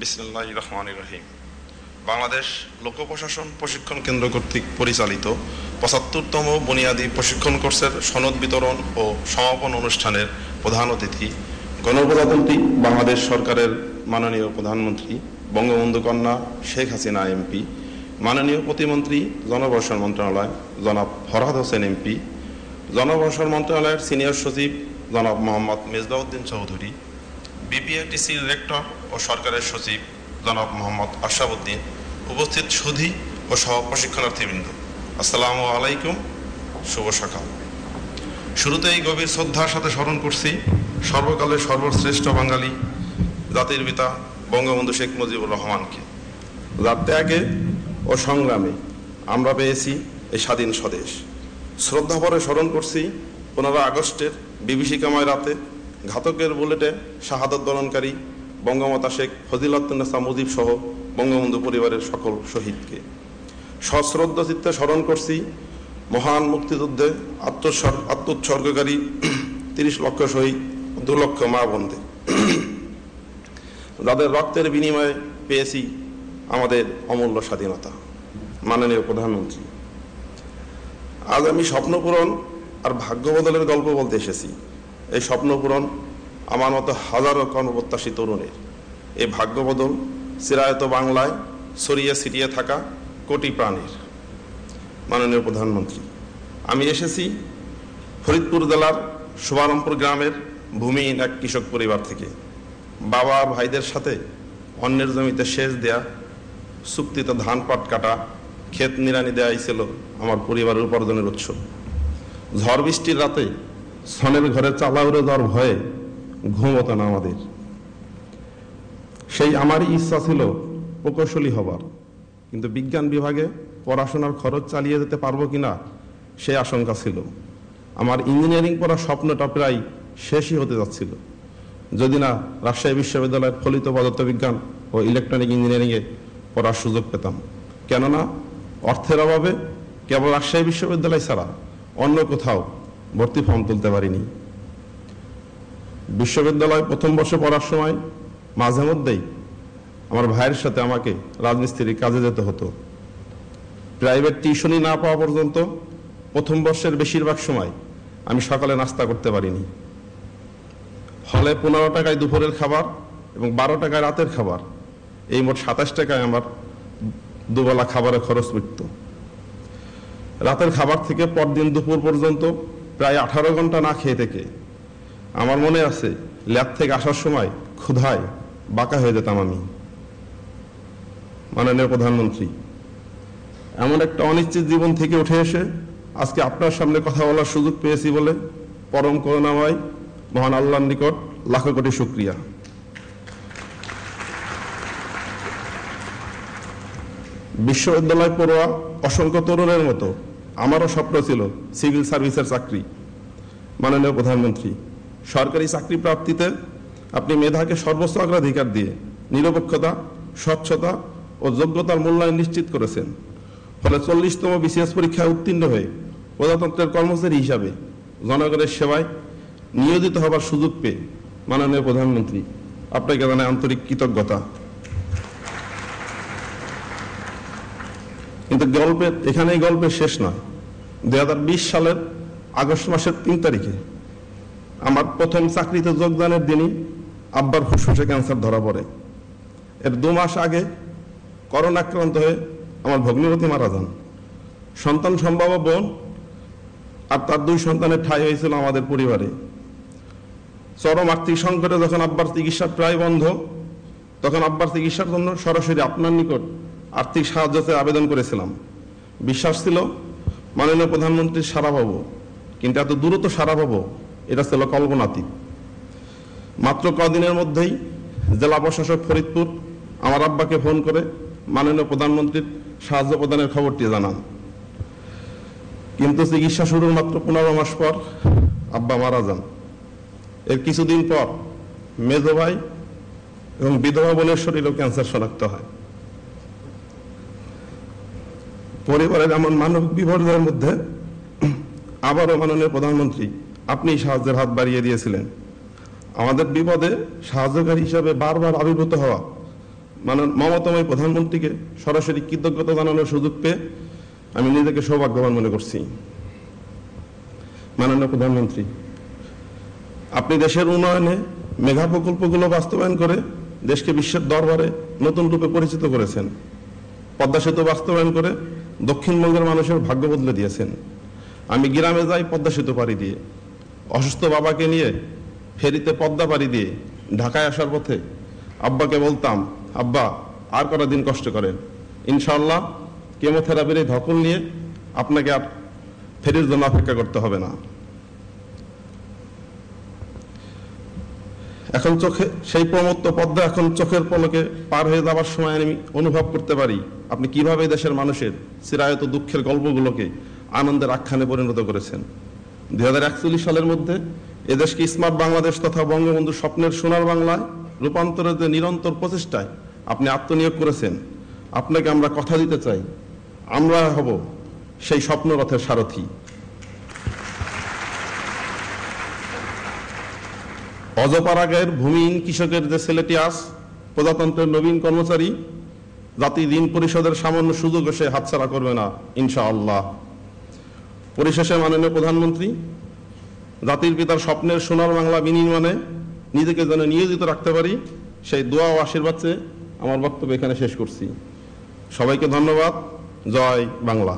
বিসমুল্লাহ রহমান রহিম বাংলাদেশ লোক প্রশাসন প্রশিক্ষণ কেন্দ্র কর্তৃক পরিচালিত পঁচাত্তরতম বুনিয়াদী প্রশিক্ষণ কোর্সের সনদ বিতরণ ও সমাপন অনুষ্ঠানের প্রধান অতিথি গণপ্রজাতন্ত্রী বাংলাদেশ সরকারের মাননীয় প্রধানমন্ত্রী বঙ্গবন্ধু কন্যা শেখ হাসিনা এমপি, মাননীয় প্রতিমন্ত্রী, জনবর্ষণ মন্ত্রণালয়, জনাব ফরহাদ হোসেন এমপি, জনবর্ষণ মন্ত্রণালয়ের সিনিয়র সচিব, জনাব মোহাম্মদ মেজবাউদ্দিন চৌধুরী বিপিআরটিসি রেক্টর ও সরকারের সচিব জনাব মোহাম্মদ আশরাফুদ্দিন উপস্থিত সুধী ও সহ প্রশিক্ষণার্থীবৃন্দ। আসসালামু আলাইকুম, শুভ সকাল। শুরুতেই গভীর শ্রদ্ধার সাথে স্মরণ করছি সর্বকালের সর্বশ্রেষ্ঠ বাঙালি জাতির পিতা বঙ্গবন্ধু শেখ মুজিবুর রহমানকে। যার ত্যাগে ও সংগ্রামে আমরা পেয়েছি এই স্বাধীন স্বদেশ। শ্রদ্ধাভরে স্মরণ করছি পনেরো আগস্টের বিভীষিকাময় রাতে ঘাতকের বুলেটে শাহাদত বরণকারী বঙ্গমাতা শেখ ফজিলাতুন্নেসা মুজিব সহ বঙ্গবন্ধু পরিবারের সকল শহীদকে। সশ্রদ্ধ চিত্তে স্মরণ করছি, মহান মুক্তিযুদ্ধে আত্মসর আত্মোৎসর্গকারী তিরিশ লক্ষ শহীদ, দু লক্ষ মা বন্ধে। যাদের রক্তের বিনিময়ে পেয়েছি আমাদের অমূল্য স্বাধীনতা। মাননীয় প্রধানমন্ত্রী, আজ আমি স্বপ্নপূরণ আর ভাগ্য বদলের গল্প বলতে এসেছি। এই স্বপ্ন পূরণ আমার মতো হাজারো কর্মপ্রত্যাশী তরুণের। এই ভাগ্য বদল চিরায়ত বাংলায় ছড়িয়ে ছিটিয়ে থাকা কোটি প্রাণীর। মাননীয় প্রধানমন্ত্রী, আমি এসেছি ফরিদপুর জেলার শুভারমপুর গ্রামের ভূমিহীন এক কৃষক পরিবার থেকে। বাবা ভাইদের সাথে অন্যের জমিতে সেচ দেয়া, চুক্তিতে ধান পাট কাটা, ক্ষেত নিরানি দেওয়াই ছিল আমার পরিবারের উপার্জনের উৎস। ঝড় বৃষ্টির রাতে সনের ঘরে চালা উড়ে যাওয়ার ভয়ে ঘুম না আমাদের। সেই আমারই ইচ্ছা ছিল প্রকৌশলী হবার, কিন্তু বিজ্ঞান বিভাগে পড়াশোনার খরচ চালিয়ে যেতে পারব কিনা সেই আশঙ্কা ছিল। আমার ইঞ্জিনিয়ারিং পড়ার স্বপ্নটা প্রায় শেষই হতে যাচ্ছিল। যদি না রাজশাহী বিশ্ববিদ্যালয়ের ফলিত পদার্থবিজ্ঞান ও ইলেকট্রনিক ইঞ্জিনিয়ারিংয়ে পড়ার সুযোগ পেতাম। কেননা অর্থের অভাবে কেবল রাজশাহী বিশ্ববিদ্যালয় ছাড়া অন্য কোথাও ভর্তি ফর্ম তুলতে পারিনি। বিশ্ববিদ্যালয় প্রথম বর্ষে পড়ার সময় মাঝে মধ্যেই আমার ভাইয়ের সাথে আমাকে রাজমিস্ত্রির কাজে যেতে হতো। প্রাইভেট টিউশনই না পাওয়া পর্যন্ত প্রথম বর্ষের বেশিরভাগ সময় আমি সকালে নাস্তা করতে পারিনি। হলে পনেরো টাকায় দুপুরের খাবার এবং বারো টাকায় রাতের খাবার। এই মোট সাতাশ টাকায় আমার দুবেলা খাবারের খরচ মিটত। রাতের খাবার থেকে পরদিন দুপুর পর্যন্ত প্রায় আঠারো ঘণ্টা না খেয়ে থেকে। আমার মনে আছে, ল্যাব থেকে আসার সময় ক্ষুধায় বাঁকা হয়ে যেতাম আমি। মাননীয় প্রধানমন্ত্রী, এমন একটা অনিশ্চিত জীবন থেকে উঠে এসে আজকে আপনার সামনে কথা বলার সুযোগ পেয়েছি বলে পরম করুণাময় মহান আল্লাহর নিকট লাখো কোটি শুক্রিয়া। বিশ্ববিদ্যালয় পড়ুয়া অসংখ্য তরুণের মতো আমারও স্বপ্ন ছিল সিভিল সার্ভিসের চাকরি। মাননীয় প্রধানমন্ত্রী, সরকারি চাকরি প্রাপ্তিতে আপনি মেধাকে সর্বোচ্চ অগ্রাধিকার দিয়ে নিরপেক্ষতা, স্বচ্ছতা ও যোগ্যতার মূল্যায়ন নিশ্চিত করেছেন। ফলে চল্লিশতম বিসিএস পরীক্ষায় উত্তীর্ণ হয়ে প্রজাতন্ত্রের কর্মচারী হিসাবে জনগণের সেবায় নিয়োজিত হবার সুযোগ পেয়ে মাননীয় প্রধানমন্ত্রী, আপনাকে জানাই আন্তরিক কৃতজ্ঞতা। কিন্তু গল্পের, এখানেই গল্পের শেষ নয়। দু হাজার বিশ সালের আগস্ট মাসের তিন তারিখে আমার প্রথম চাকরিতে যোগদানের দিনই আব্বার ফুসফুসে ক্যান্সার ধরা পড়ে। এর দু মাস আগে করোনা আক্রান্ত হয়ে আমার ভগ্নিপতি মারা যান। সন্তান সম্ভাব্য বোন আর তার দুই সন্তানের ঠাঁই হয়েছিল আমাদের পরিবারে। চরম আর্থিক সংকটে যখন আব্বার চিকিৎসা প্রায় বন্ধ, তখন আব্বার চিকিৎসার জন্য সরাসরি আপনার নিকট আর্থিক সাহায্য আবেদন করেছিলাম। বিশ্বাস ছিল মাননীয় প্রধানমন্ত্রীর সারা পাবো, কিন্তু এত দ্রুত সারা পাবো, এটা ছিল কল্পনাতীত। মাত্র কদিনের মধ্যেই জেলা প্রশাসক ফরিদপুর আমার আব্বাকে ফোন করে মাননীয় প্রধানমন্ত্রীর সাহায্য প্রদানের খবরটি জানান। কিন্তু চিকিৎসা শুরুর মাত্র পনেরো মাস পর আব্বা মারা যান। এর কিছুদিন পর মেজো ভাই এবং বিধবা বোনের শরীরেও ক্যান্সার শনাক্ত হয়। পরিবারের এমন মানবিক বিপর্যয়ের মধ্যে আবারও মাননীয় প্রধানমন্ত্রী আপনি সাহায্যের হাত বাড়িয়ে দিয়েছিলেন। আমাদের বিপদে সাহায্যকারী হিসাবে বারবার আবির্ভূত হওয়া মানে মমতাময় প্রধানমন্ত্রীকে সরাসরি কৃতজ্ঞতা জানানোর সুযোগ পেয়ে আমি নিজেকে সৌভাগ্যবান মনে করছি। মাননীয় প্রধানমন্ত্রী, আপনি দেশের উন্নয়নে মেঘা প্রকল্পগুলো বাস্তবায়ন করে দেশকে বিশ্বের দরবারে নতুন রূপে পরিচিত করেছেন। পদ্মা সেতু বাস্তবায়ন করে দক্ষিণবঙ্গের মানুষের ভাগ্য বদলে দিয়েছেন। আমি গ্রামে যাই পদ্মা সেতু পাড়ি দিয়ে। অসুস্থ বাবাকে নিয়ে ফেরিতে পদ্মা পাড়ি দিয়ে ঢাকায় আসার পথে আব্বাকে বলতাম, আব্বা, আর কটা দিন কষ্ট করেন। ইনশাল্লাহ কেমোথেরাপির এই ধকল নিয়ে আপনাকে আর ফেরির জন্য অপেক্ষা করতে হবে না। এখন চোখে সেই প্রমত্ত পদ্মা এখন চোখের পলকে পার হয়ে যাওয়ার সময় আমি অনুভব করতে পারি। আপনি কীভাবে দেশের মানুষের চিরায়ত দুঃখের গল্পগুলোকে আনন্দের আখ্যানে পরিণত করেছেন? দুই হাজার একচল্লিশ সালের মধ্যে এদেশকে স্মার্ট বাংলাদেশ তথা বঙ্গবন্ধু স্বপ্নের সোনার বাংলায় রূপান্তরের যে নিরন্তর প্রচেষ্টায় আপনি আত্মনিয়োগ করেছেন, আপনাকে আমরা কথা দিতে চাই। আমরা হব সেই স্বপ্নরথের সারথী। অজপাড়াগের ভূমিহীন কৃষকের যে ছেলেটি আস প্রজাতন্ত্রের নবীন কর্মচারী জাতি দিন পরিষদের সামান্য সুযোগ সে হাতছাড়া করবে না, ইনশাআল্লাহ। পরিশেষে মাননীয় প্রধানমন্ত্রী, জাতির পিতার স্বপ্নের সোনার বাংলা বিনির্মাণে নিজেকে যেন নিয়োজিত রাখতে পারি, সেই দোয়া ও আশীর্বাদে আমার বক্তব্য এখানে শেষ করছি। সবাইকে ধন্যবাদ। জয় বাংলা।